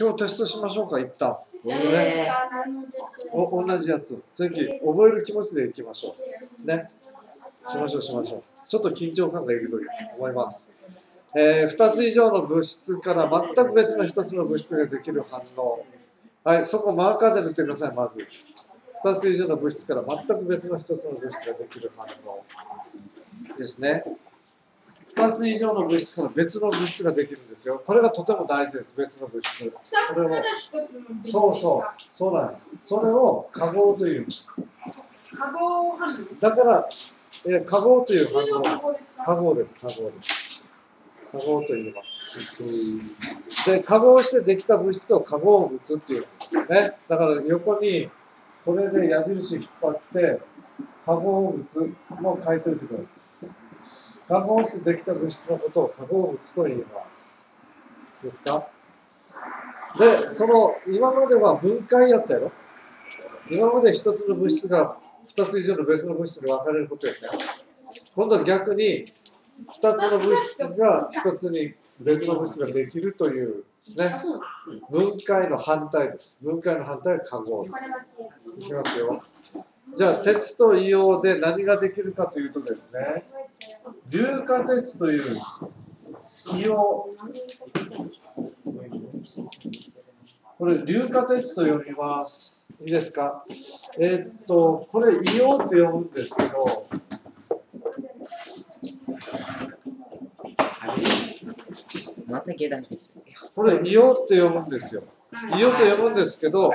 今日テストしましょうか、一旦。えね、お同じやつ。さっき覚える気持ちでいきましょう。ね。しましょう、しましょう。ちょっと緊張感がいると思います。えー、2つ以上の物質から全く別の1つの物質ができる反応。はい、そこマーカーで塗ってください、まず。2つ以上の物質から全く別の1つの物質ができる反応ですね。2つ以上の物質から別の物質ができるんですよ。これがとても大事です、別の物質。これをそうそう、そうなの。それを化合という。化合反応だから、えー化合という。化合ですか化合です、化合です。化合と言います。で、化合してできた物質を化合物っていうんですね。だから横に、これで矢印引っ張って、化合物も書いておいてください。化合してできた物質のことを化合物と言います。ですか？で、その、今までは分解やったやろ？今まで一つの物質が二つ以上の別の物質に分かれることやったよ。今度は逆に、二つの物質が一つに別の物質ができるというですね。分解の反対です。分解の反対は化合です。いきますよ。じゃあ、鉄と硫黄で何ができるかというとですね、硫化鉄という硫黄、これ硫化鉄と呼びます。いいですか？えーっと、これ硫黄って呼ぶんですけど、これ硫黄って呼ぶんですよ。硫黄と呼ぶんですけど。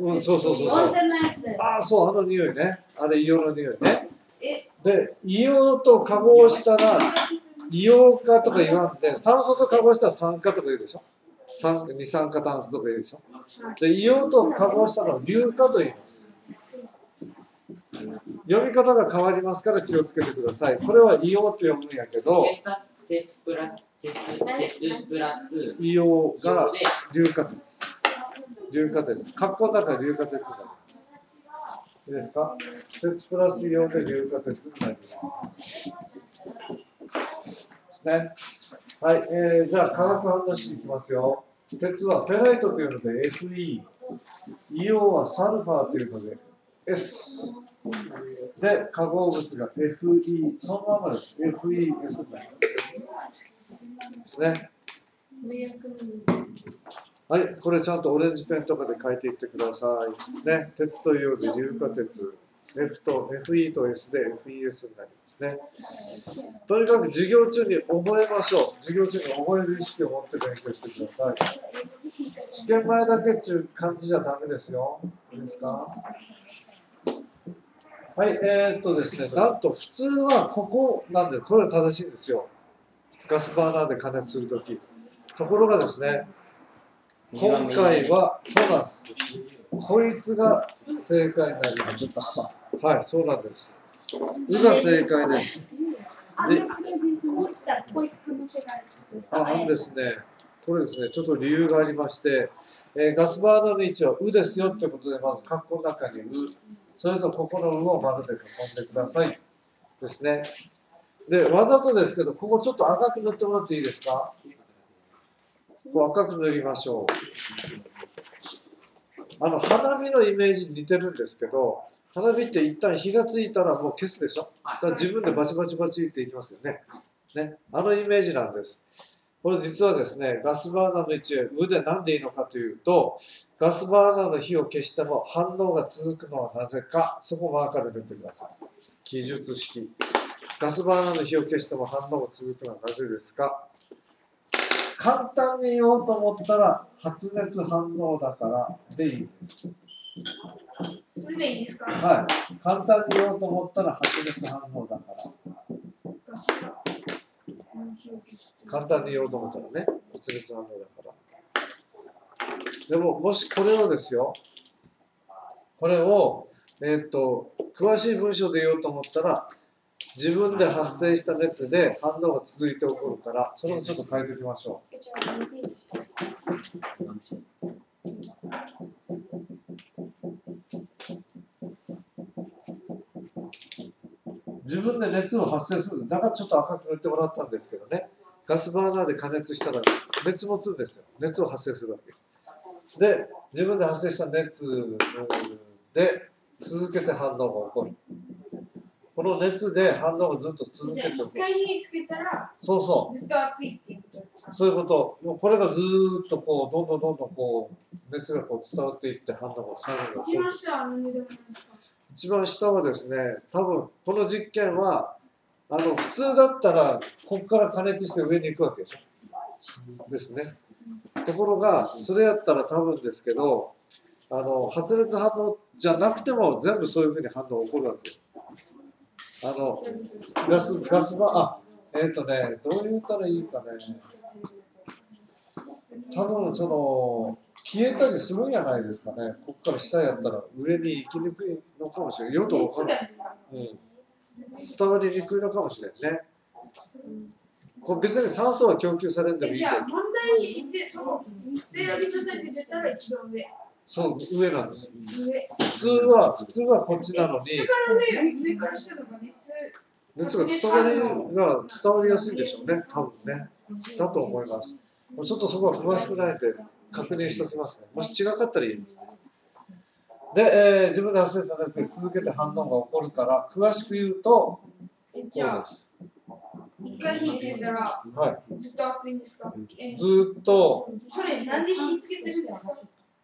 うん、そうそうそう温そう。泉のやつでああ、そう、あの匂いね。あれ硫黄の匂いね。えで、硫黄と化合したら、硫黄化とか言わんで、酸素と化合したら酸化とか言うでしょ？酸二酸化炭素とか言うでしょ？で、硫黄と化合したのは硫化と言います。読み方が変わりますから気をつけてください。これは硫黄と読むんやけど、テスタテスプラテステスプラス硫黄がで硫化鉄。硫化鉄。括弧の中に硫化鉄があります。いいですか？鉄プラス硫黄で硫化鉄になります。ね。はい、えー、じゃあ化学反応式いきますよ。鉄はフェライトというので Fe。硫黄はサルファーというので S。で、化合物が Fe。そのままです。FeS になります。ですね。はい、これちゃんとオレンジペンとかで書いていってください。ね、鉄と硫黄で硫化鉄、F と FE と S で FES になりますね。とにかく授業中に覚えましょう。授業中に覚える意識を持って勉強してください。試験前だけっていう感じじゃダメですよ。いいですか？はい、えー、っとですね、なんと普通はここなんです、これが正しいんですよ。ガスバーナーで加熱するとき。ところがですね、今回は、そうなんです。こいつが正解になります。はい、そうなんです。うが正解です。あでこうですかあ、あのですね、これですね、ちょっと理由がありまして、えーガスバーナーの位置は「う」ですよってことで、まず、括弧の中に「う」、それとここの「う」を丸で囲んでください。ですね。で、わざとですけど、ここちょっと赤く塗ってもらっていいですか？こう赤く塗りましょう。あの、花火のイメージに似てるんですけど、花火って一旦火がついたらもう消すでしょ？だから自分でバチバチバチっていきますよね。ね。あのイメージなんです。これ実はですね、ガスバーナーの位置は上で何でいいのかというと、ガスバーナーの火を消しても反応が続くのはなぜか、そこをマーカーで塗ってください。記述式。ガスバーナーの火を消しても反応が続くのはなぜですか？簡単に言おうと思ったら、発熱反応だからでいい。それでいいですか？はい。簡単に言おうと思ったら発熱反応だから。簡単に言おうと思ったらね、発熱反応だから。でも、もしこれをですよ、これを、えーっと、詳しい文章で言おうと思ったら、自分で発生した熱で反応が続いて起こるから、それをちょっと変えておきましょう。自分で熱を発生する。だからちょっと赤く塗ってもらったんですけどね。ガスバーナーで加熱したら熱持つんですよ熱を発生するわけですで自分で発生した熱で続けて反応が起こるこの熱で反応がずっと続けてる回火つけたらそうそうずっと熱いっていうことですか？そういうこと、もうこれがずーっとこう、どんどんどんどんこう、熱がこう伝わっていって、反応が最後が一番下は何でもないです一番下はですね、多分この実験は、あの普通だったら、ここから加熱して上に行くわけでしょ。ですね。ところが、それやったら多分ですけど、あの発熱反応じゃなくても全部そういうふうに反応が起こるわけです。あのガス、ガスバあ、えっ、とね、どう言ったらいいかね。多分その消えたりするんやないですかね。こっから下やったら上に行きにくいのかもしれない。用途わか熱らない。うん、伝わりにくいのかもしれないね。これ別に酸素は供給されんでもいいじゃあ、問題に行ってその3つ選び出されて出たら一番上そう上なんです。上普通は普通はこっちなのに熱熱が伝わりが伝わりやすいでしょうね。多分ね。だと思います。ちょっとそこは詳しくないんで確認しておきますね。もし違かったら言いますね。で、えー自分で発生した熱で続けて反応が起こるから詳しく言うとえじゃあこうです。一回火つけたらはい。ずっと熱いんですか？えずーっとそれなんで火つけてるんですか？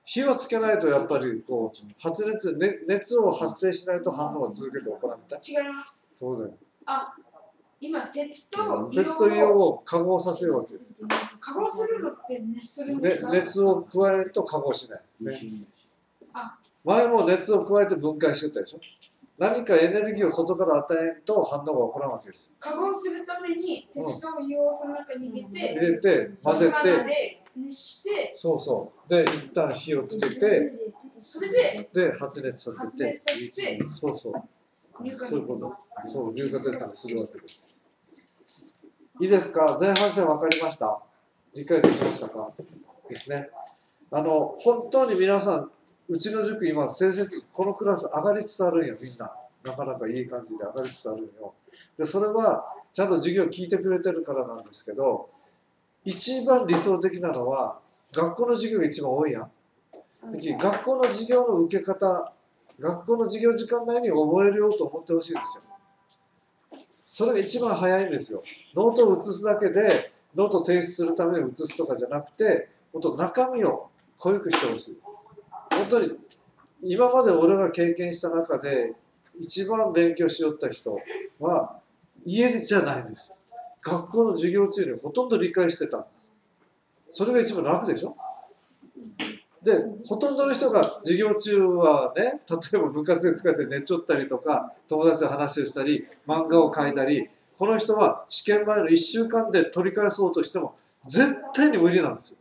火をつけないとやっぱりこう発熱、ね、熱を発生しないと反応が続けて起こらない。違いますそうだよ。あ今鉄と鉄と硫黄を化合させるわけです。化合するのって熱するんでですか？熱を加えると化合しないですね。あ前も熱を加えて分解してたでしょ？何かエネルギーを外から与えんと反応が起こらんわけです。化合するために鉄と硫黄をその中に入れて入れて混ぜて。で熱してそうそう。で一旦火をつけてそれでで発熱させ発てそうそう。そういうこと。そう硫化鉄にするわけです。いいですか？前半戦分かりました？理解できましたか？ですね。あの本当に皆さんうちの塾今成績このクラス上がりつつあるんよみんな。なかなかいい感じで上がりつつあるんよ。でそれはちゃんと授業聞いてくれてるからなんですけど一番理想的なのは学校の授業が一番多いやん。学校の授業の受け方学校の授業時間内に覚えるようと思ってほしいんですよ。それが一番早いんですよ。ノートを写すだけでノートを提出するために写すとかじゃなくてもっと中身を濃ゆくしてほしい本当に今まで俺が経験した中で一番勉強しよった人は家じゃないんです。学校の授業中にほとんど理解してたんです。それが一番楽でしょ？でほとんどの人が授業中はね例えば部活で使って寝ちょったりとか友達と話をしたり漫画を描いたりこの人は試験前の1週間で取り返そうとしても絶対に無理なんですよ。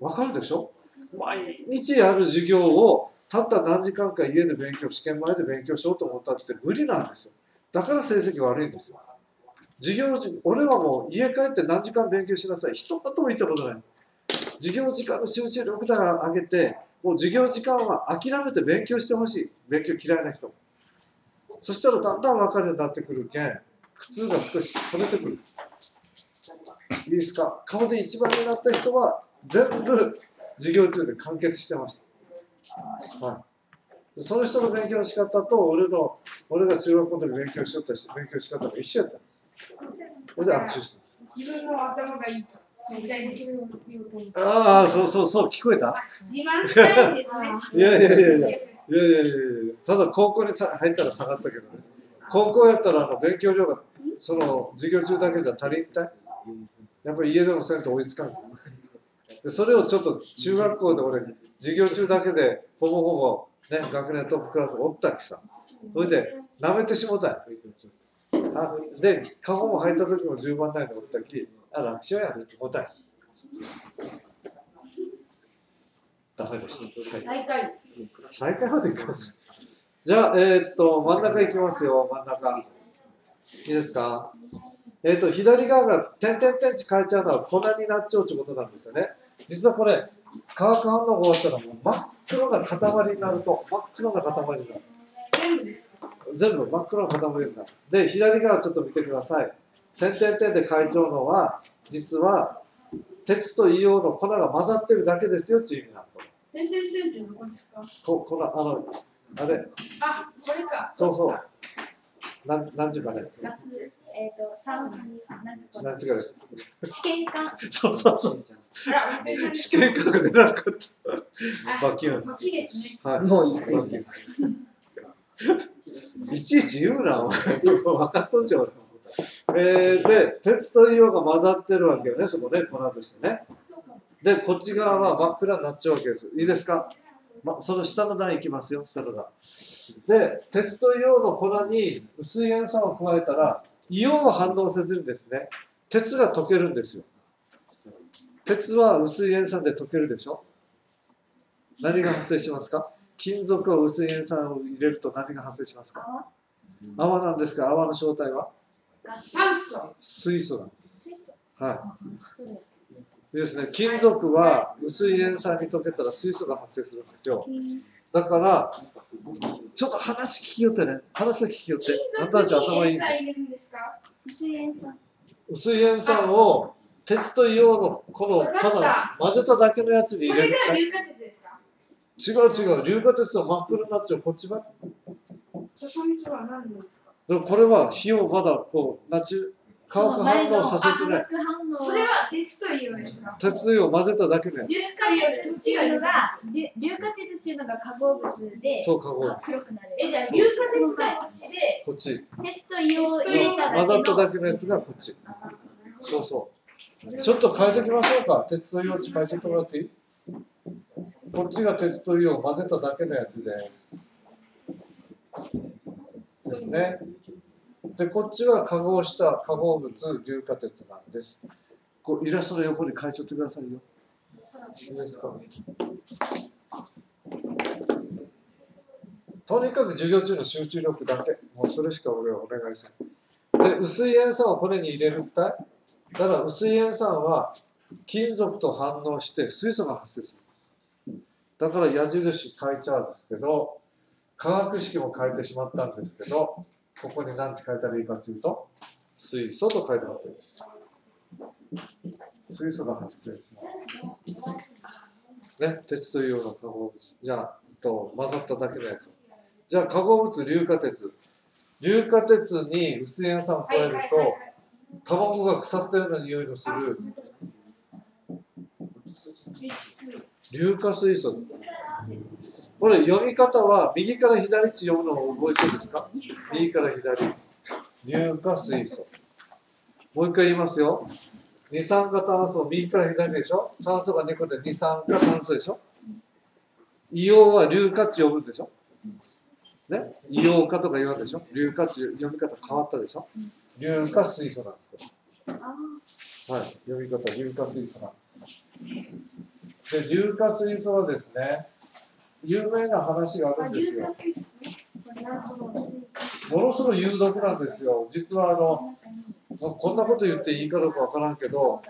わかるでしょ？毎日やる授業をたった何時間か家で勉強試験前で勉強しようと思ったって無理なんですよ。だから成績悪いんですよ。授業中俺はもう家帰って何時間勉強しなさい。一言も言ったことない。授業時間の集中力だ上げてもう授業時間は諦めて勉強してほしい。勉強嫌いな人。もそしたらだんだん分かるようになってくるけん苦痛が少し取れてくるいいですか？顔で一番になった人は全部授業中で完結してました。はい、その人の勉強の仕方と俺の俺が中学校の時勉強しよったし勉強し方が一緒やったんです。それで握手したんです。自分の頭がいいああ、そうそうそう、聞こえた？自慢したいですね。いやいやいやいや、いやいやいやいや、ただ高校にさ入ったら下がったけどね。高校やったらあの勉強量がその授業中だけじゃ足りんたい。やっぱり家でもせんと追いつかん。でそれをちょっと中学校で俺授業中だけでほぼほぼね学年トップクラスおったきさ。それで舐めてしもたんや。あで過去も入った時も10番台におったきあ楽勝やねって思ったんや。ダメでした、はい。最下位。最下位までいきます。じゃあ、えーっと、真ん中いきますよ、真ん中。いいですか？えーっと、左側が点々点地変えちゃうのは粉になっちゃうということなんですよね。実はこれ、化学反応が終わったらもう真っ黒な塊になると、真っ黒な塊になる。全部です全部真っ黒な塊になる。で、左側ちょっと見てください。点々点で変えちゃうのは、実は鉄と硫黄の粉が混ざってるだけですよっていう意味なんだてんてんてんってどこですか？こ粉あのあれあ、これか。そうそうなんなんちゅうかねガス、えっ、と、サウナ、なんかなんちゅう試験管、そうそうそう。試験格でなかった。バキュン星ですね。はい。もういいっすバキュンいちいち言うなお前。分かっとんじゃん。俺えー、で鉄と硫黄が混ざってるわけよねそこね。粉としてね。でこっち側は真っ暗になっちゃうわけです。いいですか、ま、その下の段いきますよ下の段。で鉄と硫黄の粉に薄い塩酸を加えたら硫黄は反応せずにですね鉄が溶けるんですよ。鉄は薄い塩酸で溶けるでしょ？何が発生しますか？金属は薄い塩酸を入れると何が発生しますか？泡、泡なんですが泡の正体は？水素なんで水素、すはいですね。金属は薄い塩酸に溶けたら水素が発生するんですよ。金、だからちょっと話聞きよってね。話聞きよって。あんたたち頭いい。薄い塩酸、薄い塩酸を鉄と硫黄のこのた。だ混ぜただけのやつにそ入れる。れが硫化鉄ですか？違う違う。硫化鉄は真っ黒になっちゃう。こっちばだかそそみつは何ですか？らこれは火をまだこうナチュ化学反応させてない。それは鉄と硫黄ですか鉄と硫黄混ぜただけのや鉄か硫黄そっそっちが硫ちがのが化硫硫化鉄っていうのが化合物でつそう化合黒くなる。え、じゃあ硫化鉄がこっちでこっち。鉄と硫黄を入れただけの。混ざっただけのやつがこっち。そうそう。ちょっと変えておきましょうか。鉄と硫黄変えてもらっていい？こっちが鉄と硫黄混ぜただけのやつです。ですねでこっちは化合した化合物硫化鉄なんです。こうイラストの横に書いちゃってくださいよ。いいですか？とにかく授業中の集中力だけ。もうそれしか俺はお願いしないで薄い塩酸をこれに入れるったいだから薄い塩酸は金属と反応して水素が発生する。だから矢印変えちゃうんですけど化学式も変えてしまったんですけどここに何て書いたらいいかというと水素と書いてもらっていいです。水素が発生しますね。鉄というような化合物。じゃあと混ざっただけのやつ。じゃあ化合物硫化鉄。硫化鉄に薄い塩酸を加えると、卵が腐ったような匂いのする。硫化水素これ読み方は右から左って読むのを覚えてるんですか？右から左。硫化水素。もう一回言いますよ。二酸化炭素右から左でしょ？酸素が2個で二酸化炭素でしょ？硫黄は硫化って読むんでしょ？ね？硫黄化とか言わんでしょ？硫化って読み方変わったでしょ？硫化水素なんですこれ。あはい、読み方、硫化水素なんです。で、硫化水素はですね、有名な話があ、るんですよ。ものすごい有毒なんですよ。実はあの、まこんなこと言っていいかどうかわからんけど、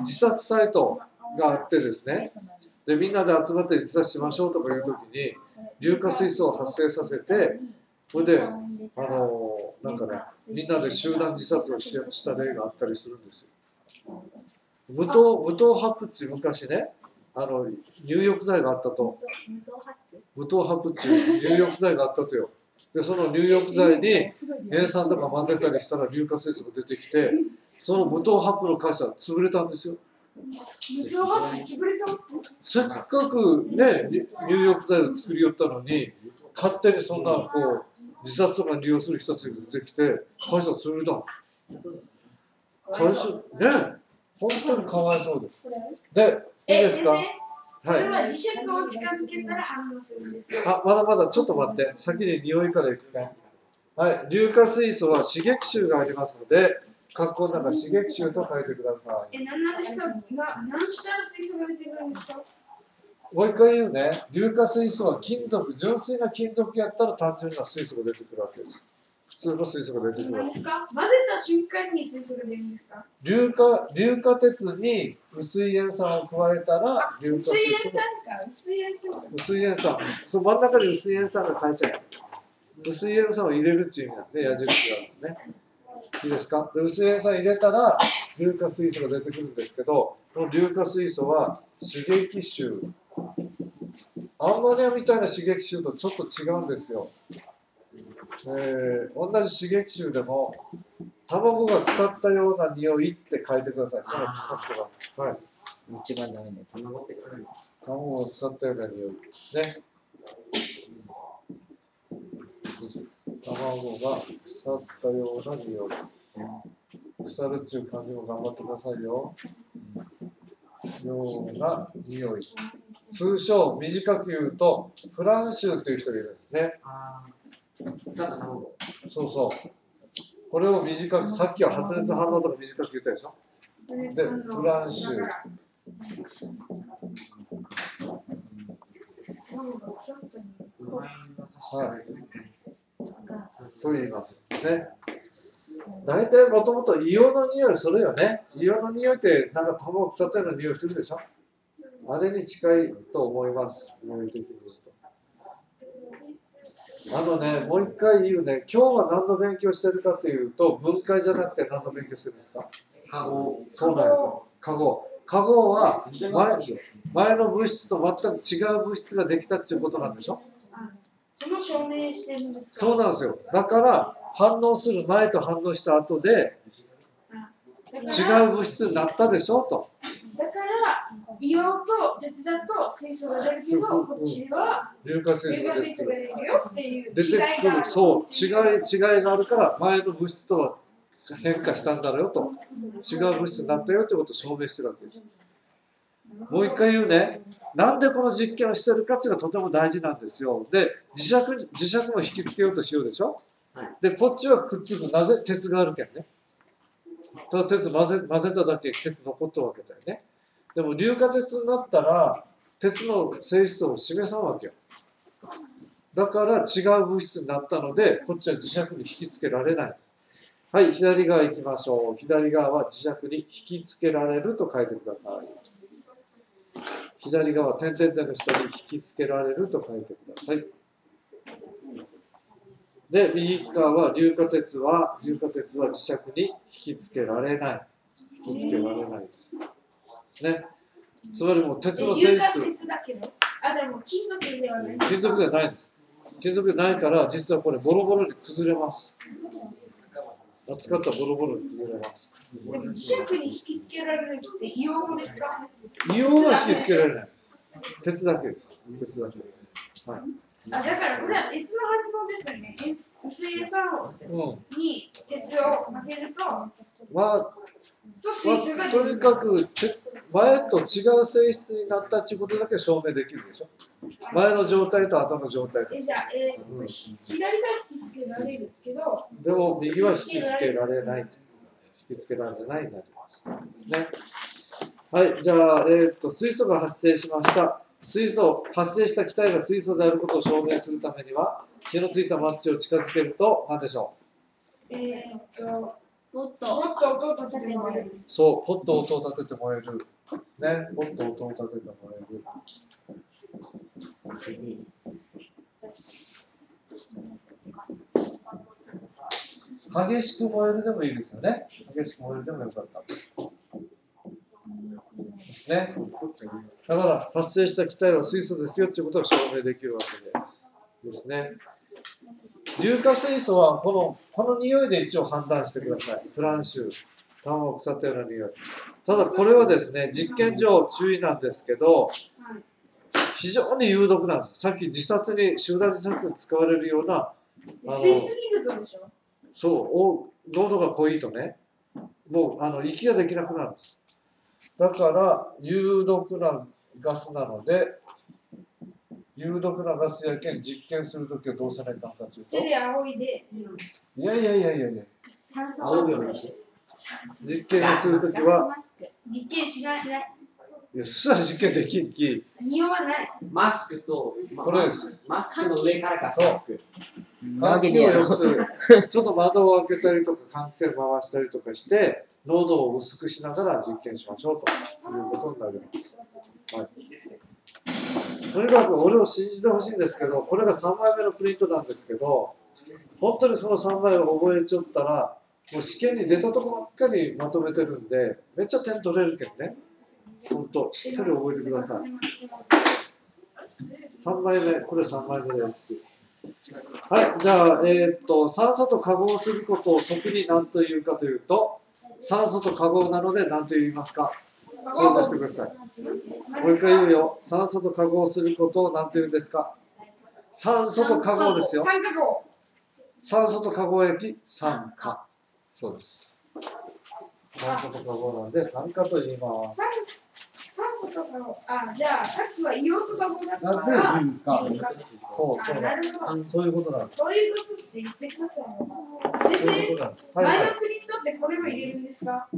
自殺サイトがあってですね、で、みんなで集まって自殺しましょうとかいうときに、硫化水素を発生させて、それで、あのなんかね、みんなで集団自殺をした例があったりするんですよ。無糖無糖白って昔ね、あの入浴剤があったと、無糖白っていう入浴剤があったとよ。で、その入浴剤に塩酸とか混ぜたりしたら硫化水素が出てきて、その無糖白の会社は潰れたんですよ。無糖ハッピー潰れたせっかくね、入浴剤を作りよったのに、勝手にそんなこう自殺とかに利用する人たちが出てきて、会社潰れたの。会社、ね、本当にかわいそうです。で、いいえ、ですか？それははい。磁石を近づけたら反応するんですよ。あ、まだまだちょっと待って。先に匂いからいくね。はい。硫化水素は刺激臭がありますので、括弧の中刺激臭と書いてください。え、何なんですかな何したら水素が出てくるんですか？もう一回言うね。硫化水素は金属、純粋な金属やったら単純な水素が出てくるわけです。普通の水素が出てくるわけ何ですか？混ぜた瞬間に水素が出るんですか？硫化硫化鉄に薄い塩酸を加えたらあ、硫化薄い水素塩酸が。か。薄い塩酸。薄い塩酸その真ん中に薄い塩酸が書いてある薄い塩酸を入れるっていう意味なんで矢印があるのね。いいですか？で薄い塩酸入れたら硫化水素が出てくるんですけどの硫化水素は刺激臭。アンモニアみたいな刺激臭とちょっと違うんですよ、えー同じ刺激臭でも卵が腐ったような匂いって書いてください。このがは。い。一番ダメなやつ。卵が腐ったような匂い。ね。卵が腐ったような匂い。腐るっていう感じも頑張ってくださいよ。ような匂い。通称短く言うとフランシュという人がいるんですね。そう。そうこれを短くさっきは発熱反応とか短く言ったでしょ？でフランシュうまい。と言いますね。大体もともと硫黄の匂いするよね。硫黄の匂いってなんか卵腐ったような匂いするでしょ？あれに近いと思います。匂い的にあのねもう一回言うね今日は何の勉強してるかというと分解じゃなくて何の勉強してるんですか？カゴ。そうなんですよ。化合化合は一前。前の物質と全く違う物質ができたっていうことなんでしょ？その証明してるんですか？そうなんですよ。だから反応する前と反応した後で違う物質になったでしょ？と。だから硫黄と鉄だと水素が出るけどこっちは硫化水硫素が出てくる。よっていう出て違いがある。くるそう違い違いがあるから前の物質とは変化したんだろうよと。違う物質になったよってことを証明してるわけです。もう一回言うね。なんでこの実験をしてるかっていうのがとても大事なんですよ。で磁石磁石も引きつけようとしようでしょ、はい。でこっちはくっつくなぜ鉄があるけんね。ただ鉄混ぜ混ぜただけ鉄残ったわけだよねでも硫化鉄になったら鉄の性質を示さんわけよ。だから違う物質になったのでこっちは磁石に引きつけられないんです。はい左側行きましょう。左側は磁石に引きつけられると書いてください。左側点々点の下に引きつけられると書いてください。で右側は硫化鉄は硫化鉄は磁石に引きつけられない。引きつけられないです。ですね。つまりもう鉄の性質鉄だけど。あじゃあもう金属ではない金属ではないんです。金属でないから実はこれボロボロに崩れます。扱ったらボロボロに崩れます。でも磁石に引きつけられるって硫黄ですか？硫黄は引きつけられないです。鉄だけです。鉄だけはい。あだからこれは鉄の反応ですよね。水塩酸うんに鉄を混ぜると。まあ、とにかくて前と違う性質になったっていうことだけ証明できるでしょ。前の状態と後の状態えじゃあ、えーうんひ左が引きつけられるけどでも右は引きつけられない。引きつけられないになります。ね。はいじゃあ、えー、と水素が発生しました。水素発生した気体が水素であることを証明するためには火のついたマッチを近づけると何でしょえー、っとももっと音を立ててもらえるうそうポッと音を立てて燃えるですねポッと音を立てて燃える激しく燃えるでもいいですよね。激しく燃えるでもよかった。ね。だから発生した気体は水素ですよっていうことが証明できるわけです。ですね。硫化水素はこのこの匂いで一応判断してください。フランシュ、卵腐ったような匂い。ただこれはですね、実験上注意なんですけど、非常に有毒なんです。さっき自殺に、集団自殺に使われるような、あの吸いすぎるとでしょ？そう、お濃度が濃いとね、もうあの息ができなくなるんです。だから、有毒なガスなので、有毒なガスやけん実験するときはどうせないかんかというと、手で仰いでいやいやいやいやいや、酸素青いようにして。実験をするときは、実験しない。しない。いや、そしたら実験できんき、匂わない。マスクと、まこれマスクマスクの上からかマスク。換気を良くする。ちょっと窓を開けたりとか、換気扇回したりとかして、濃度を薄くしながら実験しましょうということになります。はいとにかく俺を信じてほしいんですけど、これが3枚目のプリントなんですけど、本当にその3枚を覚えちゃったら、もう試験に出たとこばっかりまとめてるんで、めっちゃ点取れるけどね。本当しっかり覚えてください。3枚目、これ3枚目です。はい、じゃあ、えーっと、酸素と化合することを特に何というかというと、酸素と化合なので何と言いますか？想像してください。もう一回言うよ。酸素と化合することを何と言うんですか？酸素と化合ですよ。酸素と化合液、酸化。そうです。酸素と化合なんで酸化と言います。酸酸素と化合。あ、じゃあ、さっきは硫黄と化合だったなんでか？ら。硫化そうそうあなるほど。そういうことなんです。そういうことって言ってくださいね。先。生、はいはい。前のプリントってこれも入れるんですか？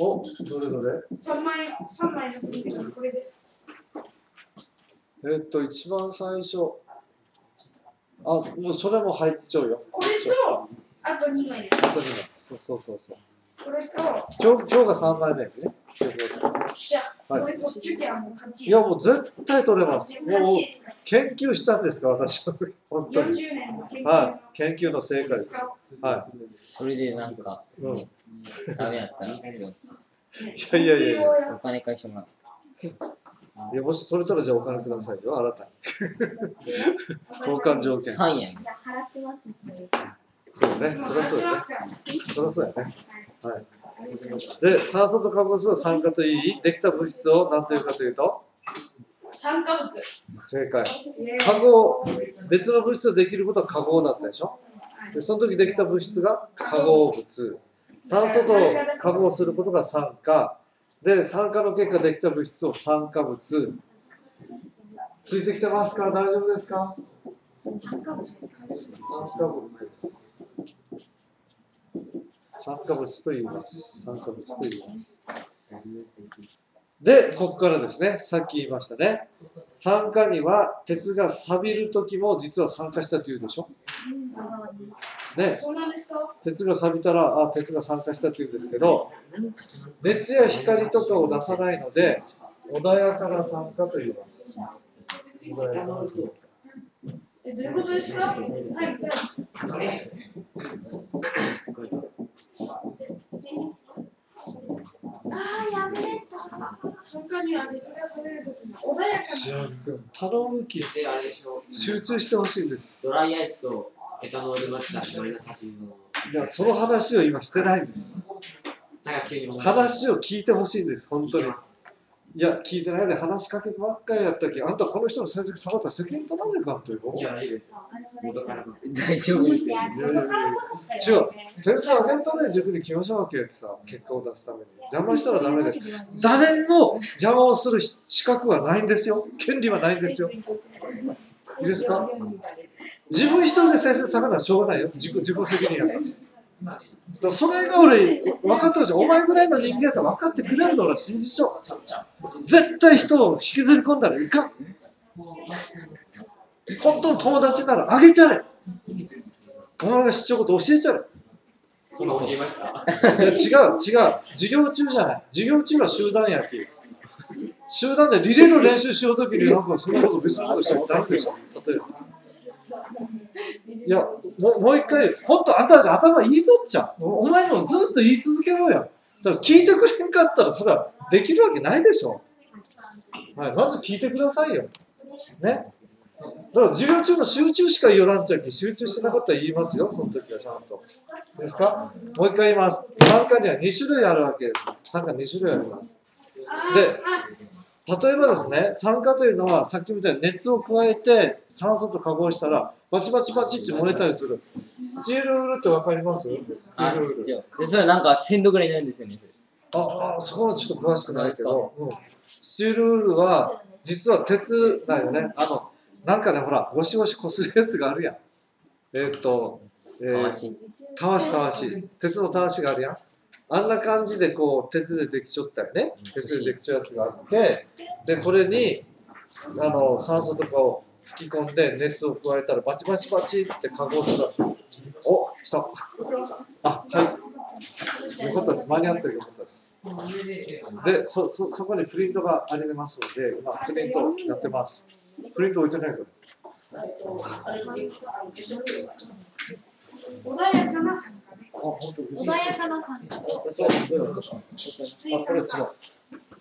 お、どれどれ？三枚、三枚のプリントがこれで。えーっと、一番最初。あ、もうそれも入っちゃうよ。これと、あと二枚です。本当にねそうそうそうそう。これと、今日今日が3枚目ですね。じゃあ、はい。いや、もう絶対取れます。もう研究したんですか、私は。本当に。40年の研究はい。研究の成果です。のはそれでなんか、い。うん。ダメやったいやいやいや。お金返してもらう。いやもし取れたらじゃあお金くださいよ、新たに。交換条件。3円。そうね。そりゃそうだね。そりゃそうやね。はい。で、酸素と化合物を酸化と言い、できた物質を何というかというと、酸化物。正解。化合、別の物質とできることは化合だったでしょ？でその時できた物質が化合物。酸素と化合することが酸化。で、酸化の結果できた物質を酸化物。ついてきてますか？大丈夫ですか？酸化物ですか？酸化物と言います。酸化物と言います。で、ここからですね、さっき言いましたね。酸化には鉄が錆びる時も実は酸化したというでしょ？ね、鉄が錆びたら、あ、鉄が酸化したって言うんですけど、熱や光とかを出さないので、穏やかな酸化と言います。穏やかなえ、どういうことですか？はい、はい。ああやめれ酸化には熱がされるときに穏やか？シアン君、頼むき、で、あれでしょ、集中してほしいんです。ドライアイスとエタノールマイナス80の。いや、その話を今してないんです。話を聞いてほしいんです、本当に。いや、聞いてないで話しかけてばっかりやったっけ、あんたこの人の成績下がったら責任取らないかんといういや、大丈夫です。大丈夫ですよ。違う、点数上げるために塾に来ましょうわけってさ、結果を出すために。邪魔したらダメです。誰も邪魔をする資格はないんですよ。権利はないんですよ。いいですか自分一人で先生下げるのはしょうがないよ。自己自己責任やから。それが俺、分かってほしい。お前ぐらいの人間やったら分かってくれると俺は信じちゃう。絶対人を引きずり込んだらいかん。本当の友達ならあげちゃれ。お前が知っちゃうこと教えちゃれ。今教えました？いや違う違う授業中じゃない授業中は集団野球集団でリレーの練習しようときになんかそんなこと別のことしてもダメでしょ例えばいやもう一回本当あんたたち頭言いとっちゃお前にもずっと言い続けろよじゃ聞いてくれんかったらそれはできるわけないでしょ。はいまず聞いてくださいよ。ね。だから授業中の集中しか言わらんちゃき集中してなかったら言いますよその時はちゃんと。ですか？もう一回言います。酸化には2種類あるわけです。酸化2種類あります。で例えばですね、酸化というのはさっきみたいに熱を加えて酸素と化合したらバチバチバチって燃えたりする。スチールウールってわかります？スチーあ、ルウール。でそれなんか1000度ぐらいになるんですよね。ああ、そこはちょっと詳しくないけど、うん、スチールウールは実は鉄だよね。あの、なんかね、ほら、ゴシゴシこするやつがあるやん。えーっと、えーたわし。たわしたわし鉄のたわしがあるやんあんな感じでこう鉄でできちょったよね。鉄でできちょうやつがあってでこれにあの酸素とかを吹き込んで熱を加えたらバチバチバチって化合するお来た。あはい。よかったです。間に合ってよかったです。でそそそこにプリントがありますので今プリントやってます。プリント置いてないから穏やかな穏やかな酸化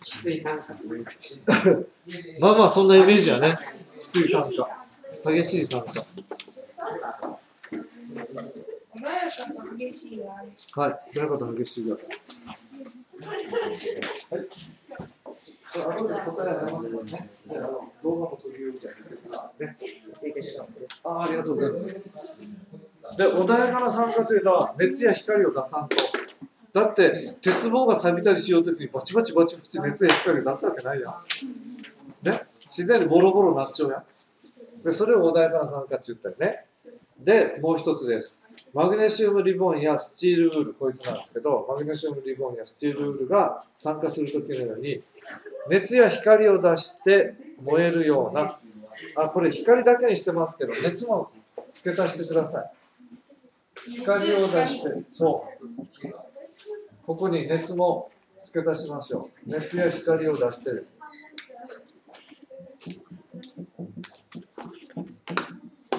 失意参加の上口。まあまあそんなイメージやね。きつい参加。激しい参加。穏やかと激しいがある。はい。どれかと激しいが。ああ、ありがとうございます。で、穏やかな酸化というのは熱や光を出さんと。だって、鉄棒が錆びたりしようときにバチバチバチバチ熱や光を出すわけないやん。ね？自然にボロボロなっちゃうやん。で、それを穏やかな酸化って言ったよね。で、もう一つです。マグネシウムリボンやスチールウール、こいつなんですけど、マグネシウムリボンやスチールウールが酸化するときのように、熱や光を出して燃えるような、あ、これ光だけにしてますけど、熱も付け足してください。光を出して、そう。ここに熱も付け足しましょう。熱や光を出してですね。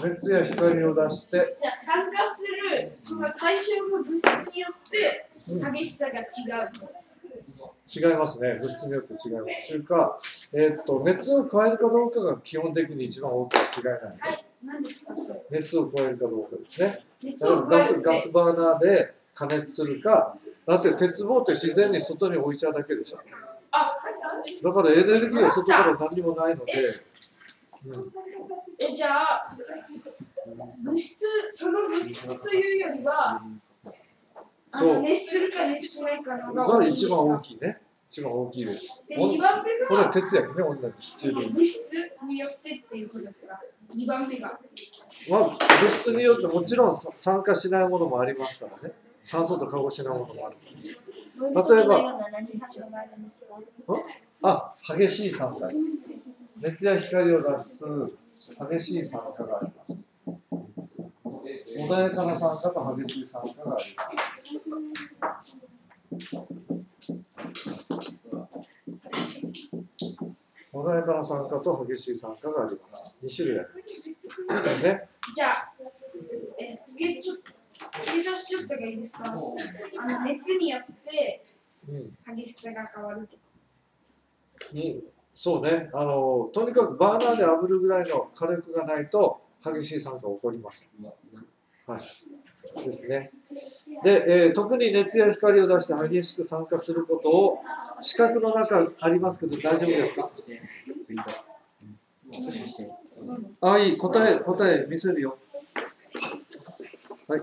熱や光を出して、じゃあ参加するその対象の物質によって激しさが違う。違いますね。物質によって違います。というか、えーっと、熱を加えるかどうかが基本的に一番大きな違いなんで、はい、熱を加えるかどうかですね。ガスガスバーナーで加熱するか、だって鉄棒って自然に外に置いちゃうだけでしょ。あ、だからエネルギーは外から何にもないので、うんえじゃあ物質その物質というよりはあそうの熱するか熱しないかのが一番大いきいね。一番大きいです。で2番目これはが鉄やけどね、同じスチール。物質によってっていうことですか？2番目がまあ、物質によってもちろんさ酸化しないものもありますからね。酸素と化合しないものもある。例えば、あ、激しい酸化です。熱や光を出す激しい酸化があります。穏やかな酸化と激しい酸化があります。穏やかな酸化と激しい酸化があります。2種類あります。ね、じゃあ、え次ちょっと次ちょっとがいいですか？あの熱によってうん激しさが変わるとか。にそうね。あの、とにかくバーナーで炙るぐらいの火力がないと激しい酸化が起こりません。はい、ですね。で、えー特に熱や光を出して激しく酸化することを四角の中ありますけど大丈夫ですか？あ、いい、答え、答え見せるよ。はい。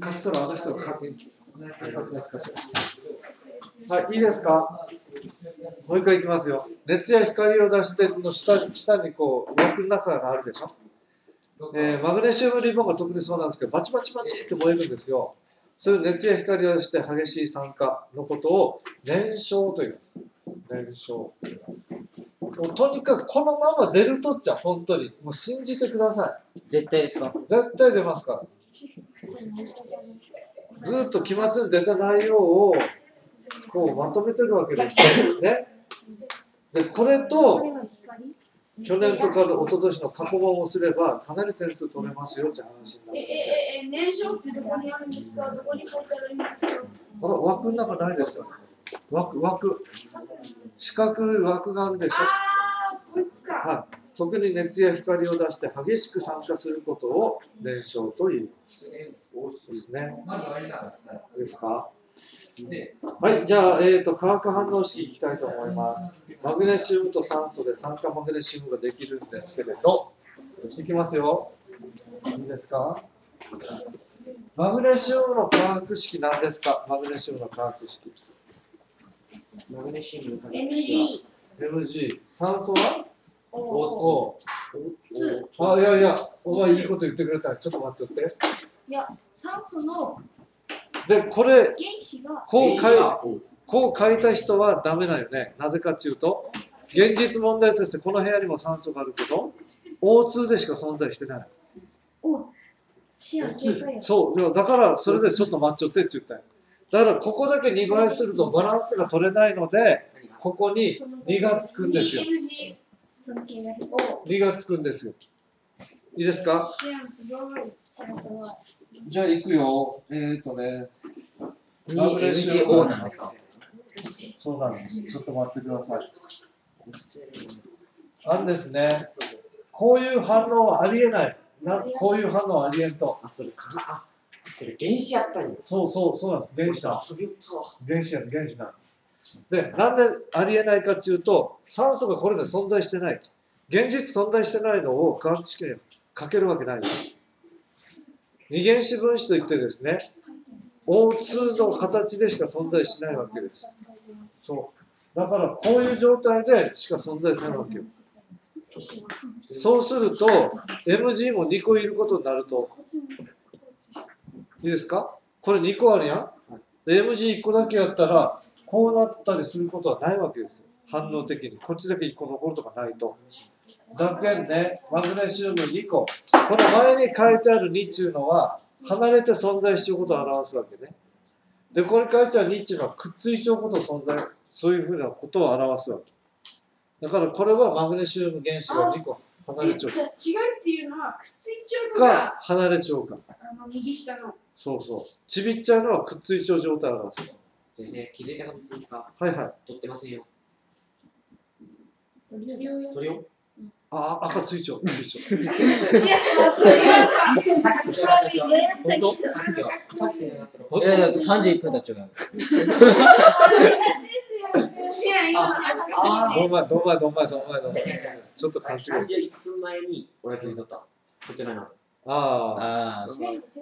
貸したらあの人が確認。はい、貸しますはい、いいですか？もう一回いきますよ。熱や光を出しての下下にこう枠の中があるでしょ？えーマグネシウムリボンが特にそうなんですけど、バチバチバチって燃えるんですよ。そういう熱や光を出して激しい酸化のことを燃焼という。燃焼。もうとにかくこのまま出るとっちゃ本当にもう信じてくださ絶対ですか？い。絶対出ますから。ずっと期末に出た内容をこうまとめてるわけですよね。で、これと去年とか一昨年の過去問をすればかなり点数取れますよって話になるええええ燃焼ってどこにあるんですかどこに書いてあるんですかあら枠の中ないですよ枠枠四角い枠があるでしょあーこいつかはい特に熱や光を出して激しく酸化することを燃焼と言いますですねですか。はい、じゃあ、えー、と化学反応式いきたいと思います。マグネシウムと酸素で酸化マグネシウムができるんですけれど、いきますよ。いいですか？マグネシウムの化学式何ですか？マグネシウムの化学式。マグネシウムの NG MG。酸素は？お O。つあ、いやいや、お前いいこと言ってくれたらちょっと待っちゃって。いや、酸素ので、これ、こう書いこう書いた人はダメだよね。なぜかっていうと、現実問題としてこの部屋にも酸素があるけど、O2 でしか存在してない。そう、だからそれでちょっと待っちゃってって言ったよ。だからここだけ2倍するとバランスが取れないので、ここに2がつくんですよ。2NG 尊敬がお2がつくんですよ。いいですか？じゃあ行くよ。えーとね。2MGO なんですか？そうなんです。ちょっと待ってください。あんですね。こういう反応はありえない。なこういう反応はありえんと。あ、それかあ、それ原子やったんや。そうそうそうなんです。原子だ。原子や原子だ。で、なんでありえないかっていうと、酸素がこれで存在してない。現実存在してないのを化学式にかけるわけないです。二原子分子といってですね、O2 の形でしか存在しないわけです。そう。だからこういう状態でしか存在しないわけよ。そうすると、MG も2個いることになると、いいですか？これ2個あるやん。MG1 個だけやったら、こうなったりすることはないわけですよ。反応的に。こっちだけ1個残るとかないと。だけんね、マグネシウム2個。この前に書いてある2っていうのは、離れて存在していることを表すわけね。で、ここに書いてある2っていうのは、くっついちゃうことを存在、そういうふうなことを表すわけ。だからこれはマグネシウム原子が2個離れちゃうじゃあ違うっていうのはくっついちゃうのがか、離れちゃうか。あの右下のそうそう。ちびっちゃいのはくっついちゃう状態を表す。先生、気づいたこといいですか？はいはい。取ってませんよ。よ。あ、赤ついちゃう。ついちゃう。本当さっきは、さっきせなかったら、本いやいや、31分経っちゃうあどんまい、どんまい、どんまい、どんまい、どちょっと勘違い。31分前に俺は気づいとった。取ってないな。ああ、ああ、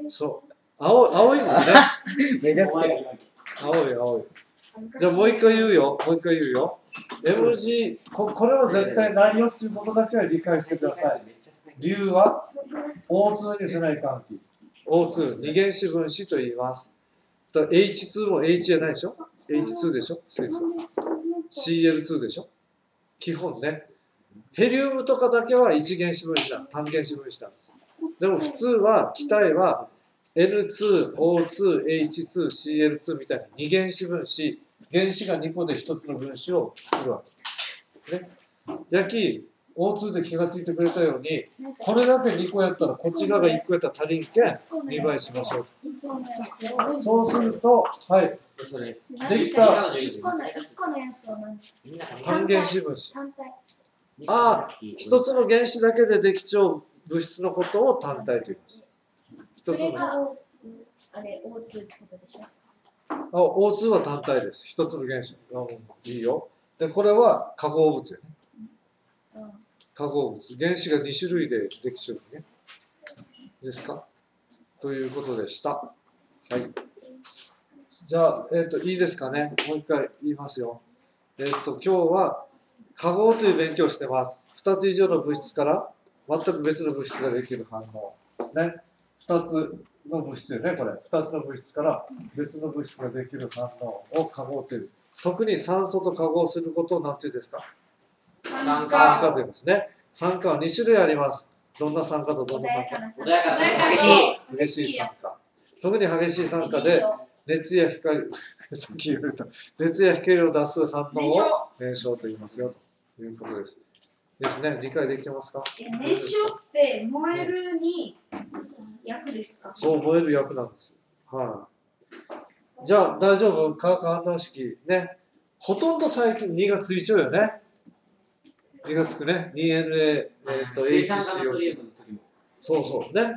そう。青い、青いもんね。めちゃくちゃ。青い、青い。じゃあもう一回言うよ。もう一回言うよ。M 字、ここれは絶対ないよっていうことだけは理解してください。めっちゃ素敵理由は O2 にせない関係。O2、二原子分子と言います。だ H2 も H じゃないでしょ ?H2 でしょ？水素。CL2 でしょ？基本ね。ヘリウムとかだけは一原子分子だ。単原子分子なんです。でも普通は、気体は N2、O2、H2、CL2 みたいに二原子分子、原子が2個で1つの分子を作るわけ。ね。やき、O2 で気がついてくれたように、これだけ2個やったら、こっち側が1個やったら足りんけん、2倍しましょう。そうすると、はい、それ、できた単原子分子。単体あ一つの原子だけでできちゃう物質のことを単体と言います。一つの。あれ O2 ってことでしょ？あ O2 は単体です。一つの原子。うん、いいよ。で、これは化合物やね。化合物。原子が2種類でできちゃうね。ですか？ということでした。はい。じゃあ、えっ、と、いいですかね？もう一回言いますよ。えっ、と、今日は化合という勉強をしてます。2つ以上の物質から全く別の物質ができる反応。ね。2つの物質でね、これ。2つの物質から別の物質ができる反応を化合という。特に酸素と化合することを何て言うんですか？酸酸化と言いますね。酸化は2種類あります。どんな酸化とどんな酸化穏やかな激しい。激しい酸化。特に激しい酸化で熱や光、言われた、熱や光を出す反応を燃焼と言いますよということです。ですね。理解できてますか？燃焼って燃えるに役ですか？そう燃える役なんです。はい、じゃあ大丈夫？化学反応式ね。ほとんど最近2がついちゃうよね。2がつくね。2NA、えっと、水酸化ナト HCO。リウムの時も。そうそうね。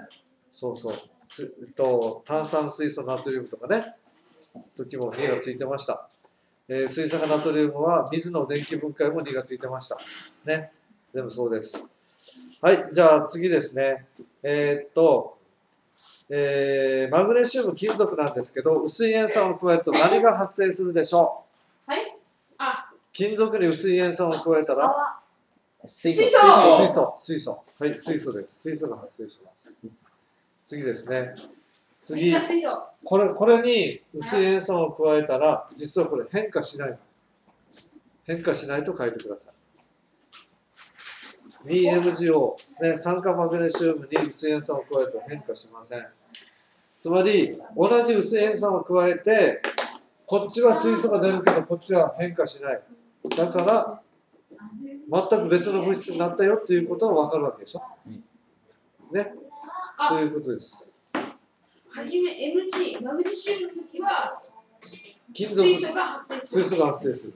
そうそう。すえっと、炭酸水素ナトリウムとかね。時も2がついてました。えー水酸化ナトリウムは水の電気分解も2がついてました。ね。全部そうです。はい。じゃあ次ですね。えーっと、えーマグネシウム金属なんですけど、薄い塩酸を加えると何が発生するでしょう？はいあ金属に薄い塩酸を加えたら？泡水素。水素水素、水素。はい、水素です。水素が発生します。次ですね。次これ、これに薄い塩酸を加えたら、実はこれ変化しないんです。変化しないと書いてください。2MgO、ね、酸化マグネシウムに薄い塩酸を加えると変化しません。つまり、同じ薄い塩酸を加えて、こっちは水素が出るけど、こっちは変化しない。だから、全く別の物質になったよっていうことは分かるわけでしょ。ね。ということです。はじめ MG マグネシウムの時は金属水素が発生する水素が発生する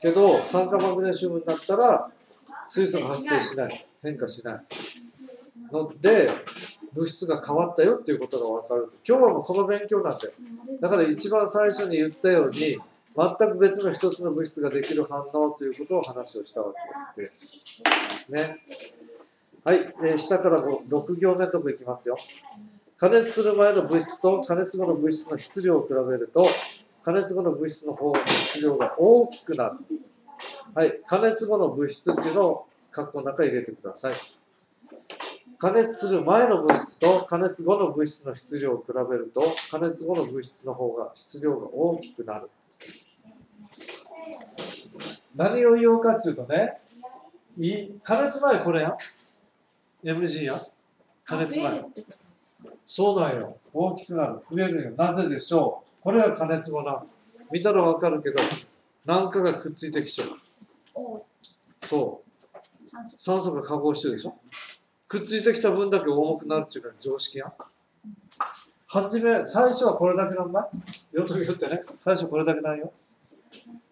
けど酸化マグネシウムになったら水素が発生しない変化しないので物質が変わったよっていうことが分かる今日はもうその勉強なんだよだから一番最初に言ったように全く別の一つの物質ができる反応ということを話をしたわけです。ね。はい、えー下から6行目のとこいきますよ。加熱する前の物質と加熱後の物質の質量を比べると加熱後の物質の方の質量が大きくなる。はい、加熱後の物質っていうのを括弧の中に入れてください。加熱する前の物質と加熱後の物質の質量を比べると加熱後の物質の方が質量が大きくなる。何を言おうかっていうとね、加熱前これや MG や加熱前。そうなんよ。大きくなる。増えるよ。なぜでしょう？これは加熱後な。見たらわかるけど、何かがくっついてきちゃう。おそう。酸素が化合してるでしょくっついてきた分だけ重くなるっていうのが常識やん。はじめ、最初はこれだけなんだ。よとよってね、最初これだけなんよ。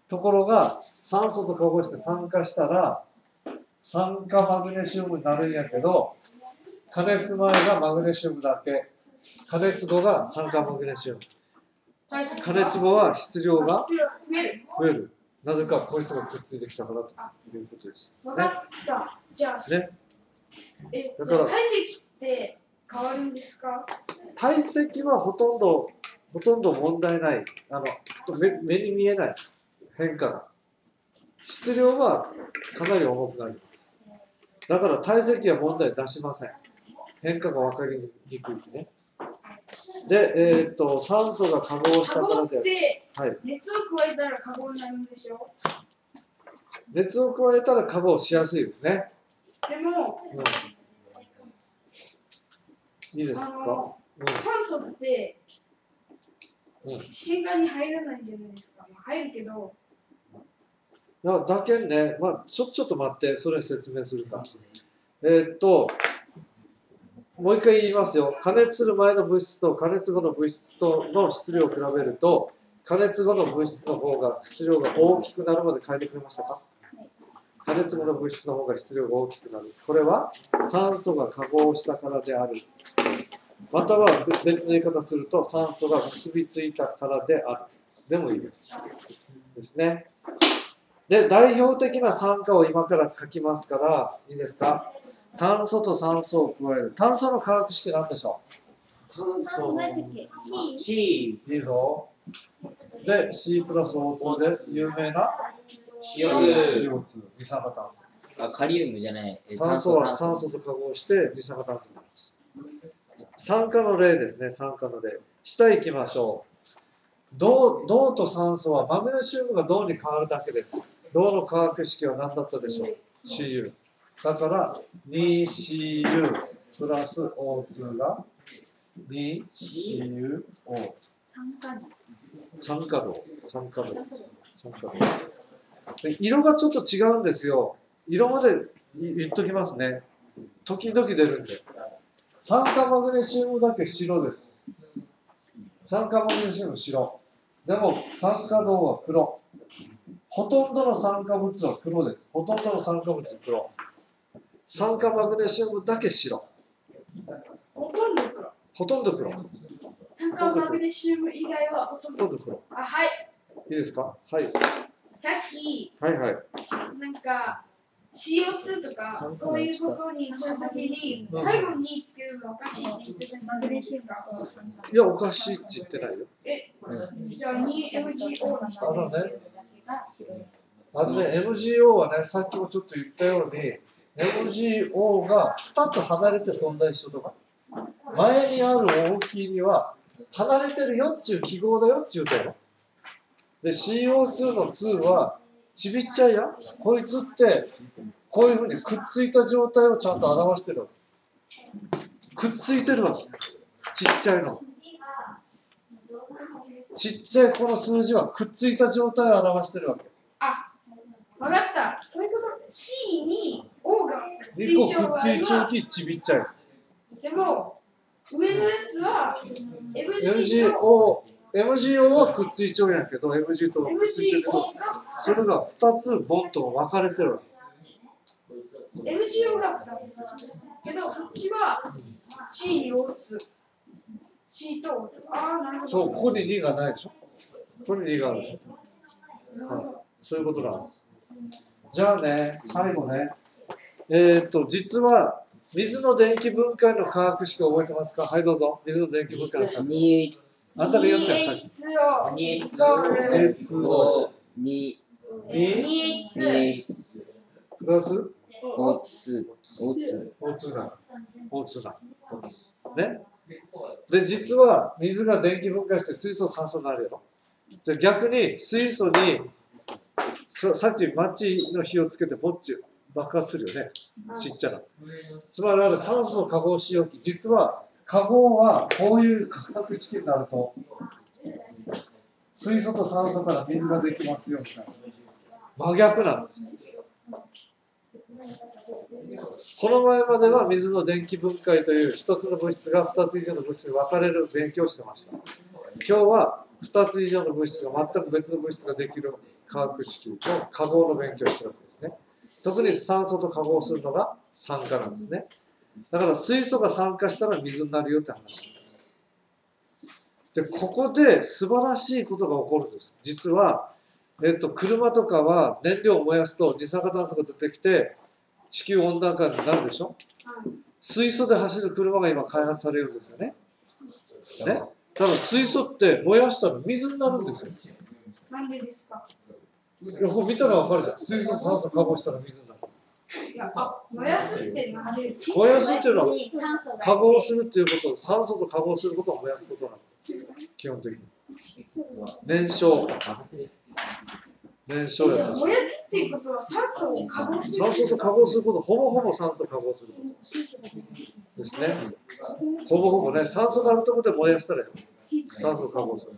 ところが、酸素と化合して酸化したら、酸化マグネシウムになるんやけど、加熱前がマグネシウムだけ、加熱後が酸化マグネシウム。加熱後は質量が増える増える。なぜかこいつがくっついてきたからということです。分かった。じゃあね。えだから体積って変わるんですか？体積はほとんどほとんど問題ない。あの目目に見えない。変化が。質量はかなり重くなります。だから体積は問題出しません。変化が分かりにくいですねで、えーっと酸素が化合したからでてはい、熱を加えたら化合になるんでしょ？熱を加えたら化合しやすいですね、でもうん、いいですか、うん。酸素ってうん。変換に入らないじゃないですか、まあ、入るけど。だだけんね、まあ、ちょちょっと待って、それ説明するか。えーっと、もう一回言いますよ。加熱する前の物質と加熱後の物質との質量を比べると、加熱後の物質の方が質量が大きくなるまで書いてくれましたか？加熱後の物質の方が質量が大きくなる。これは酸素が化合したからである。または別の言い方すると、酸素が結びついたからである。でもいいです。ですね。で、代表的な酸化を今から書きますから、いいですか？炭素と酸素を加える。炭素の化学式なんでしょ炭酸素 C? C ういいぞ。で、C プラス O2 で有名な CO2 CO2、二酸化炭素。あ、カリウムじゃない。え炭素は酸素と化合して二酸化炭素になります。酸化の例ですね、酸化の例。下行きましょう。銅銅と酸素はマグネシウムが銅に変わるだけです。銅の化学式は何だったでしょう？CU。だから 2CU プラス O2 が 2CuO。酸化度酸化銅。酸化銅。酸化銅。で色がちょっと違うんですよ。色まで言っときますね。時々出るんで。酸化マグネシウムだけ白です。酸化マグネシウム白。でも酸化銅は黒。ほとんどの酸化物は黒です。ほとんどの酸化物は黒。酸化マグネシウムだけ白。ほとんど黒ほとんど黒。ほ炭化マグネシウム以外はほとんどとんど黒。あはいいいですか？はい。さっきはいはい。なんか CO2 とかそういうことにするときにうん最後につけるのおかしいって言ってたマグネシウムと酸化いや、おかしいって言ってないよ。えじゃあ 2MgO なんだあのねだけが白いですあのね、MGO はね、さっきもちょっと言ったように、MGO が2つ離れて存在しとるとか、前にある大きいには、離れてるよっちゅう記号だよっちゅうたよ。で、CO2 の2は、ちびっちゃいや。こいつって、こういうふうにくっついた状態をちゃんと表してる。くっついてるわけ。ちっちゃいの。ちっちゃいこの数字はくっついた状態を表してるわけ。わかったそういうこと C に2個いちゃう場合くっついちびっちゃい。でも上のやつは MG と MGO MGO はくっついちゃうんやけど MG とくっついちゃうけどそれが2つボンと分かれてるわ。MGO が2つけどそっちは C に O2 C と O2 ああなるほど。そうここに2がないでしょ。ここに2があるでしょ。はい。そういうことなんですじゃあね最後ねえっ、と実は水の電気分解の化学式覚えてますか？はいどうぞ。水の電気分解の化学。式二あんたが言ったやつさっき 2H2O 二イコール A2O 二 2H2 二プラス O ツ O ツ O2 だ O2 だねで実は水が電気分解して水素酸素になるよで逆に水素にささっきマッチの火をつけてぼっち爆発するよね。ちっちゃな。つまり酸素の化合使用器実は化合はこういう化学式になると水素と酸素から水ができますよみたいな。真逆なんです。この前までは水の電気分解という一つの物質が二つ以上の物質に分かれる勉強をしてました。今日は二つ以上の物質が全く別の物質ができる化学式の化合の勉強をしてるわけですね特に酸素と化合するのが酸化なんですね。だから水素が酸化したら水になるよって話。ですでここで素晴らしいことが起こるんです。実はえっと、車とかは燃料を燃やすと二酸化炭素が出てきて地球温暖化になるでしょ？水素で走る車が今開発されるんですよね。ね？だから水素って燃やしたら水になるんですよ。なんでですか？いやこれ見たらわかるじゃん。水素と酸素化合したら水になる。燃やすって燃やすっていうのは酸素が化合するっていうこと、酸素と化合することを燃やすことなの。基本的に。燃焼。燃焼や燃やすっていうことは酸素を化合して酸素と化合すること、ほぼほぼ酸素と化合することですね。ほぼほぼね、酸素があるところで燃やしたらよ。酸素化合する。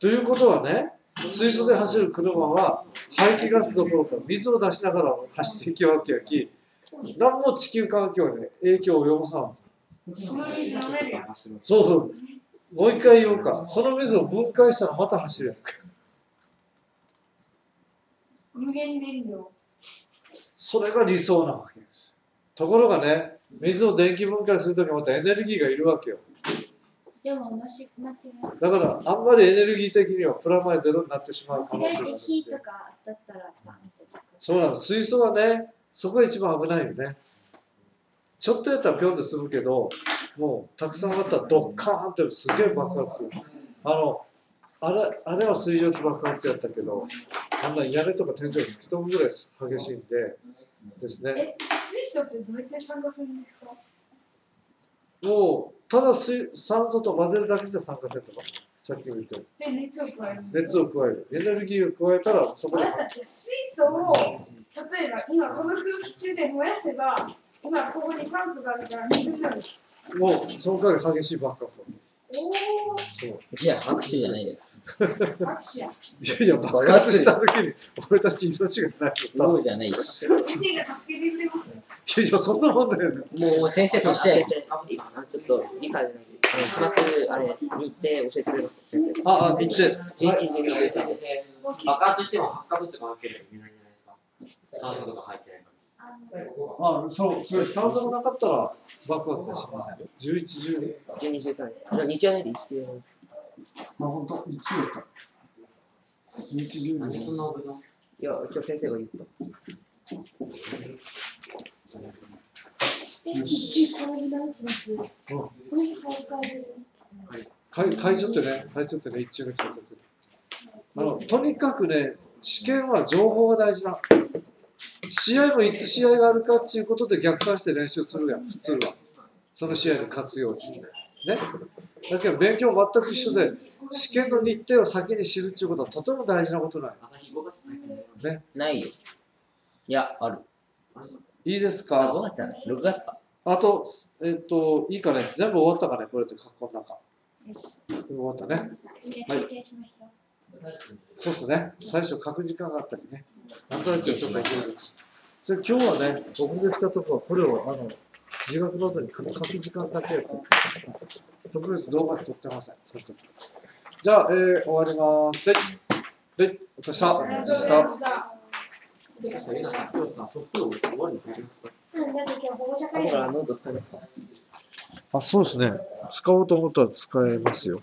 ということはね、水素で走る車は排気ガスどころか水を出しながら走っていきわけやき、何も地球環境に影響を及ぼさん。そうそう。もう一回言おうか。その水を分解したらまた走るやんか。無限燃料それが理想なわけです。ところがね、水を電気分解するときまたエネルギーがいるわけよ。でももし間違だから、あんまりエネルギー的にはプラマイゼロになってしまう可能性がある火とかそうなの。水素はね、そこが一番危ないよね。ちょっとやったらピョンって済むけど、もうたくさんあったらドッカーンってす。げえ爆発す。る。あの、あれあれは水蒸気爆発やったけど、あんな屋根とか天井に吹き飛ぶぐらい激しいんで、です。ね。え水素ってどうやって酸化す。るんです。かもう、ただ水酸素と混ぜるだけじゃ酸化せんとか、さっきも言ったようにで熱を加える熱を加える。エネルギーを加えたら、そこであなたって水素を例えば今この空気中で燃やせば今ここに酸素があるから水になるもう、その代わり激しい爆発を。おおそう。いや、拍手じゃないです。拍手やいやいや、爆発した時に俺たち命がないとそうじゃないし。先生が助けてくれますいやそんなもんだよね。もう先生として、あちょっと理解でない。期末、あれ、日程教えてくれます。あ、あ、見て。11時の生産です。爆発しても発火物がなければいけないんじゃないですか。酸素とか入ってないかあ、そう、それ酸素がなかったら爆発はしません。11、12。12、13です。日曜ねで一応。まあ、ほんと、1やった？11、ら。なんでそんな覚えたのいや、今日先生が言った。え、一これになきます。これに買い。会会長ってね、会長ってね、一中の人と。あの、とにかくね、試験は情報が大事な。試合もいつ試合があるかっていうことで逆算して練習するやん、普通は。その試合に勝つように。ね。だけど勉強全く一緒で、試験の日程を先に知るっていうことはとても大事なことなんよ朝日5月だけないよ。いや、ある。いいですか？5月じゃない ?6 月か。あと、えっ、と、いいかね。全部終わったかね？これって格好の中。終わったね。はい。そうっすね。最初書く時間があったりね。なんとなくちょっといけるそれ今日はね、僕で来たとこはこれをあの自学ノートに書く時間だけやって、特別動画で撮ってません。じゃあ、えー、終わります。はい、お疲れ様でした。あ、そうですね。使おうと思ったら使えますよ。